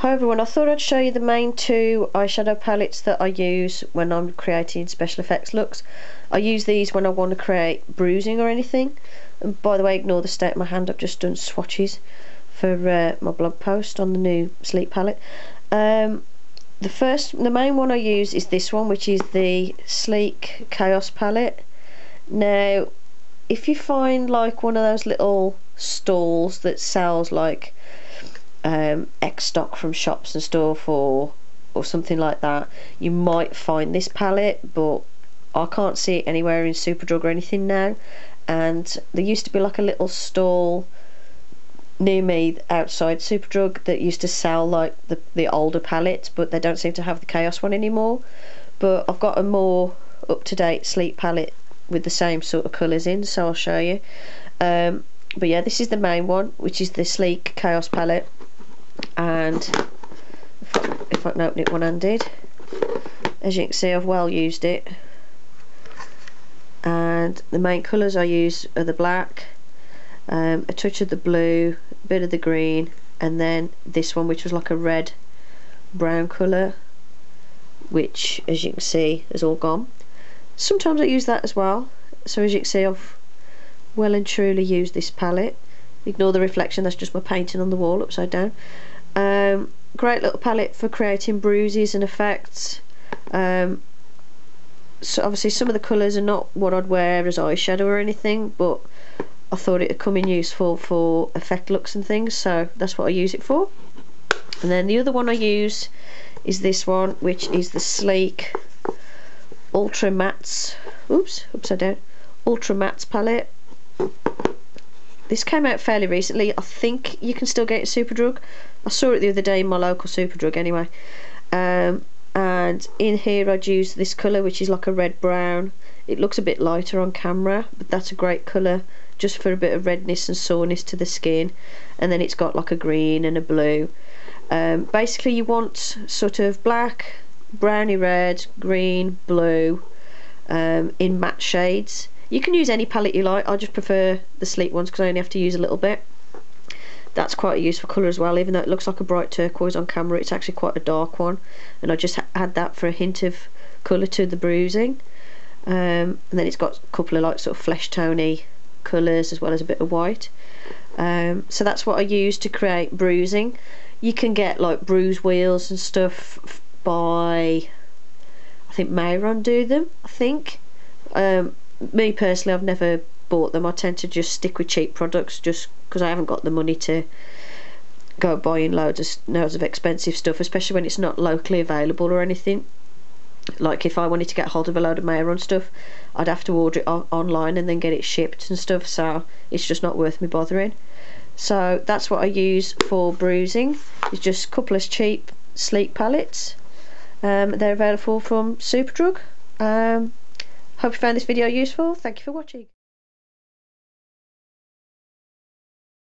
Hi everyone, I thought I'd show you the main two eyeshadow palettes that I use when I'm creating special effects looks. I use these when I want to create bruising or anything. And by the way, ignore the state of my hand, I've just done swatches for uh, my blog post on the new Sleek palette. Um, the first, the main one I use is this one, which is the Sleek Chaos palette. Now, if you find like one of those little stalls that sells like um, X stock from shops and stuff or or something like that, you might find this palette, but I can't see it anywhere in Superdrug or anything now. And there used to be like a little stall near me outside Superdrug that used to sell like the the older palettes, but they don't seem to have the Chaos one anymore. But I've got a more up to date Sleek palette with the same sort of colours in, so I'll show you. Um, but yeah, this is the main one, which is the Sleek Chaos palette and if I, if I can open it one-handed. As you can see I've well used it. And the main colours I use are the black um, a touch of the blue a bit of the green and then this one which was like a red brown colour which as you can see is all gone. Sometimes I use that as well. So as you can see I've well and truly used this palette ignore the reflection that's just my painting on the wall upside down. Um, great little palette for creating bruises and effects. Um, so obviously some of the colours are not what I'd wear as eyeshadow or anything but I thought it would come in useful for effect looks and things so that's what I use it for. And then the other one I use is this one which is the Sleek Ultra Mattes oops upside down Ultra Mattes palette this came out fairly recently. I think you can still get it at Superdrug. I saw it the other day in my local Superdrug anyway. Um, and in here I'd use this colour which is like a red brown. It looks a bit lighter on camera but that's a great colour just for a bit of redness and soreness to the skin. And then it's got like a green and a blue. Um, basically you want sort of black, browny red, green, blue um, in matte shades you can use any palette you like, I just prefer the sleek ones because I only have to use a little bit. That's quite a useful colour as well, even though it looks like a bright turquoise on camera, it's actually quite a dark one. And I just add that for a hint of colour to the bruising. Um, and then it's got a couple of like sort of flesh tony colours as well as a bit of white. Um, so that's what I use to create bruising. You can get like bruise wheels and stuff by, I think Mehron do them, I think. Um, me personally, I've never bought them. I tend to just stick with cheap products just because I haven't got the money to go buying loads of loads of expensive stuff, especially when it's not locally available or anything. Like if I wanted to get hold of a load of Mehron stuff, I'd have to order it online and then get it shipped and stuff. So it's just not worth me bothering. So that's what I use for bruising. It's just a couple of cheap, sleek palettes. Um, they're available from Superdrug. Um, Hope you found this video useful. Thank you for watching.